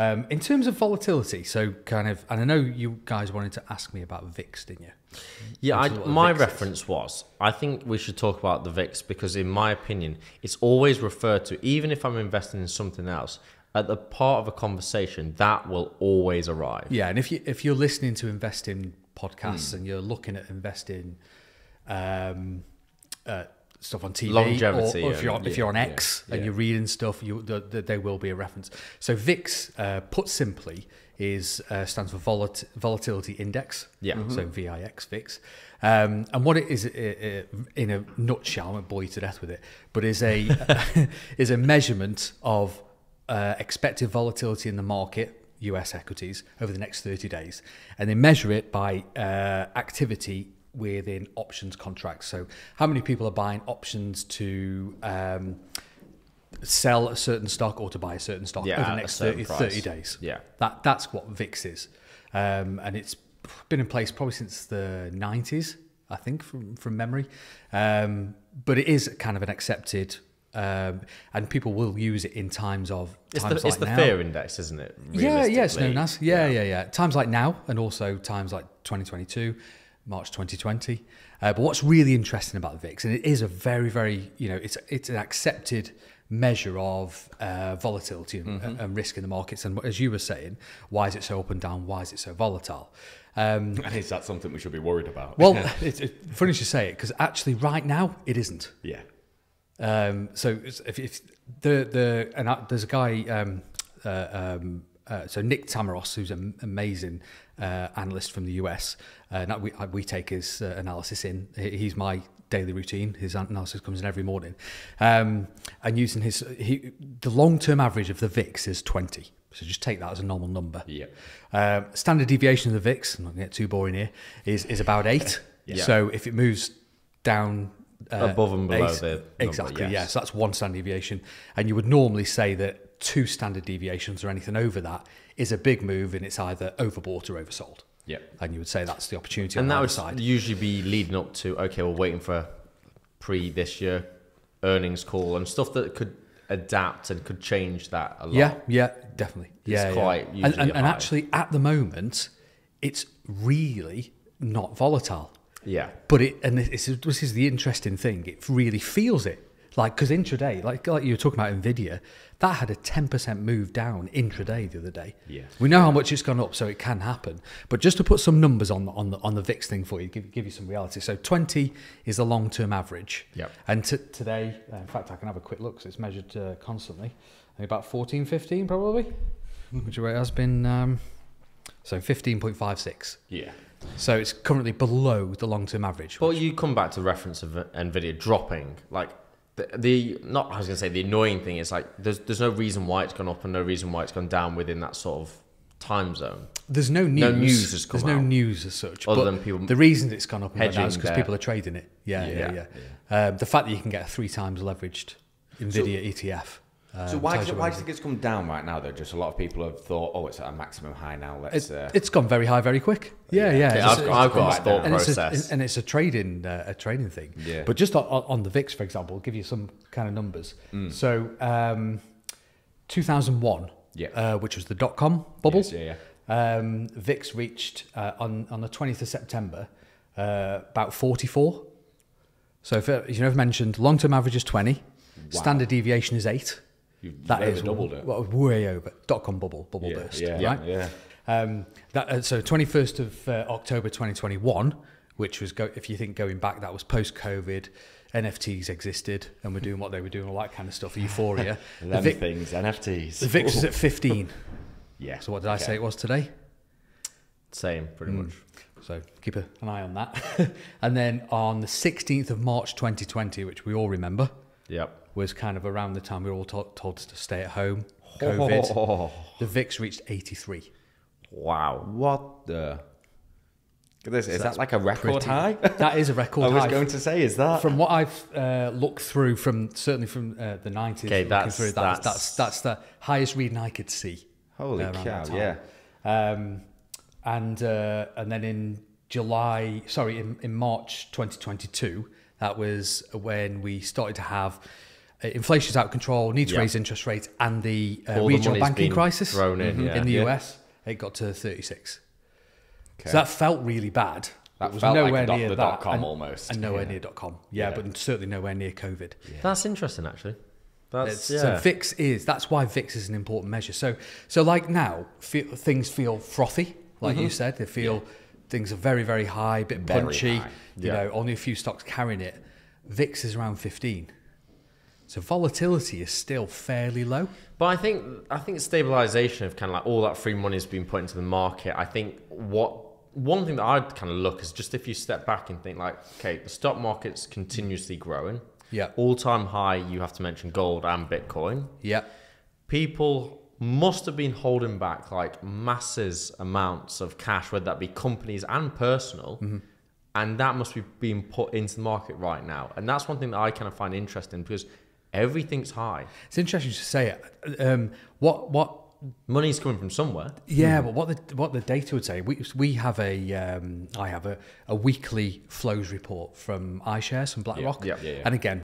Um, in terms of volatility, so kind of, and I know you guys wanted to ask me about VIX, didn't you? Yeah, I, Which is what the my reference was I think we should talk about the VIX because, in my opinion, it's always referred to, even if I'm investing in something else, at the part of a conversation, that will always arrive. Yeah, and if you if you're listening to investing podcasts Hmm. and you're looking at investing um, uh, stuff on TV, Longevity or, or if you're if yeah, you're on yeah, X and you're reading stuff, you the, the, there will be a reference. So VIX, uh, put simply, is uh, stands for volat- volatility index. Yeah. So VIX VIX, um, and what it is uh, uh, in a nutshell, I won't bore you to death with it, but is a is a measurement of uh, expected volatility in the market. US equities over the next 30 days, and they measure it by uh, activity within options contracts. So, how many people are buying options to um, sell a certain stock or to buy a certain stock Yeah, over the next 30, 30 days? Yeah. That that's what VIX is, um, and it's been in place probably since the nineties, I think, from from memory. Um, but it is kind of an accepted, um, and people will use it in times of It's the, times it's like the now. fear index, isn't it? Yeah, yeah, it's known as yeah, yeah, yeah, Times like now, and also times like 2022, March 2020. Uh, but what's really interesting about the VIX, and it is a very, very, you know, it's it's an accepted measure of uh, volatility and, and risk in the markets. And as you were saying, why is it so up and down? Why is it so volatile? Um, And is that something we should be worried about? well, it's, it's funny you say it because actually, right now, it isn't. yeah. Um, so if, if the the and I, there's a guy, um, uh, um, uh, so Nick Tamaros, who's an amazing uh, analyst from the US. Uh, now we we take his uh, analysis in. He's my daily routine. His analysis comes in every morning, um, and using his he, the long term average of the VIX is 20. So just take that as a normal number. Yeah. Uh, standard deviation of the VIX, I'm not going to get too boring here, is, is about eight. Yeah. So if it moves down uh, Above and below eight- the number, exactly, yes. yeah. So that's one standard deviation, and you would normally say that two standard deviations or anything over that is a big move, and it's either overbought or oversold. Yeah. And you would say that's the opportunity And on that would side. usually be leading up to okay, we're waiting for pre this year earnings call and stuff that could adapt and could change that a lot. Yeah, yeah, definitely. yeah, quite yeah. And, and, and actually, at the moment, it's really not volatile. Yeah. But it and this is, this is the interesting thing. It really feels it. Like because intraday, like like you were talking about Nvidia, that had a ten percent move down intraday the other day. Yeah. we know how much it's gone up, so it can happen. But just to put some numbers on the on the on the VIX thing for you, give give you some reality. So twenty is the long term average. Yep. And today, uh, in fact, I can have a quick look. because it's measured uh, constantly, about 14, 15 probably, which it has been. Um, so fifteen point five six. Yeah. So it's currently below the long term average. But you come back to reference of Nvidia dropping, like the, the not I was gonna say the annoying thing is like there's there's no reason why it's gone up and no reason why it's gone down within that sort of time zone. There's no news. No news has come There's no news as such. Other but than people the reason it's gone up and down is because people are trading it. Yeah, yeah, Yeah, yeah. Um, the fact that you can get a three times leveraged Nvidia ETF. Um, So why, do, why do it you think it's come down right now though? Just a lot of people have thought, oh, it's at a maximum high now. Let's. is. uh, It, it's gone very high, very quick. Yeah, yeah. Okay, It's- I've, it's- I've got a thought and it's process. a, and it's a trading uh, a trading thing. Yeah. But just on, on the VIX, for example, I'll give you some kind of numbers. Mm. So, um, 2001, Yeah. uh, which was the dot com bubble. Yes, yeah, yeah. Um, VIX reached uh, on on the 20th of September uh, about 44. So if uh, you know, I've mentioned long term average is 20, Wow. standard deviation is eight. You've That is doubled it. w- way over dot com bubble bubble yeah, burst, yeah, right? yeah. Um, that, uh, so 21st of uh, October 2021, which was, go, if you think going back, that was post COVID. NFTs existed and were doing what they were doing, all that kind of stuff, euphoria. the, Them things, NFTs. the VIX is at 15. yeah. So what did I okay. say it was today? Same, pretty Mm. much. So keep a, an eye on that. and then on the 16th of March 2020, which we all remember, Yep. Was kind of around the time we were all to- told to stay at home, COVID. Oh, The VIX reached 83. Wow. what the? Look at this. Is that's that like a record pretty- high? That is a record I was high. going to say, is that? from what I've uh, looked through, from certainly from uh, the 90s, Okay, that's- through, that's, that's- that's, that's the highest reading I could see. Holy around cow! Yeah. Um, and uh, and then in July, sorry, in, in March 2022, that was when we started to have inflation's out of control, need to Yeah. raise interest rates, and the uh, All the regional banking crisis thrown in, yeah. in the Yeah. US, it got to 36. Okay. So that felt really bad. That it was felt like nowhere the dot- near the that, dot com and, almost. and nowhere Yeah. near dot com. Yeah, Yeah. but certainly nowhere near COVID. That's interesting, actually. That's yeah. So VIX is that's why VIX is an important measure. So so like now, feel, things feel frothy, like you said. They feel things are very very high, a bit Mm-hmm. Very punchy. high. You know, only a few stocks carrying it. VIX is around fifteen. So volatility is still fairly low. But I think I think stabilization of kind of like all that free money has been put into the market. I think what one thing that I'd kind of look is just if you step back and think like, okay, the stock market's continuously growing. Yeah. All time high. You have to mention gold and Bitcoin. Yeah. People must have been holding back like masses amounts of cash, whether that be companies and personal. Mm-hmm. And that must be being put into the market right now. And that's one thing that I kind of find interesting because everything's high. It's interesting to say it. Um, what what Money's coming from somewhere. Yeah, but what the what the data would say, we we have a um, I have a, a weekly flows report from iShares from BlackRock, yeah, yeah, yeah. and again